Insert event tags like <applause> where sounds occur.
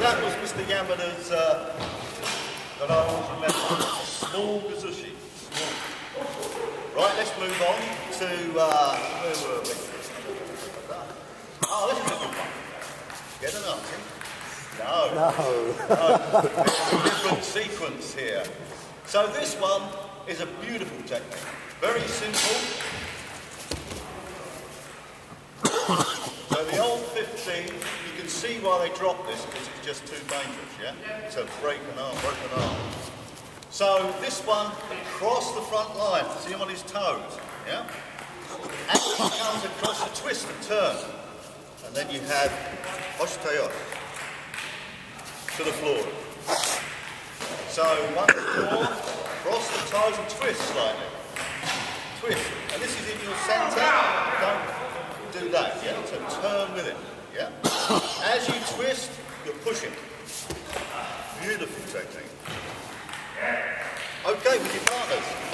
that was Mr. Yamada's, uh, that I always remember, small kuzushi. Right, let's move on to, uh, where were we? Oh, this is a good one. Get an answer. No. No. no. different sequence here. So this one is a beautiful technique. Very simple. so the old 15, you can see why they dropped this because it's just too dangerous, yeah? So break an arm, broken arm. So this one, across the front line, see him on his toes, yeah? And he comes across a twist and turn. And then you have Oshi taoshi to the floor. So one more, cross the toes and twist slightly. Twist. And this is in your centre. Don't do that, yeah? So turn with it, yeah? <coughs> As you twist, you're pushing. Beautiful technique. Okay, with your partners.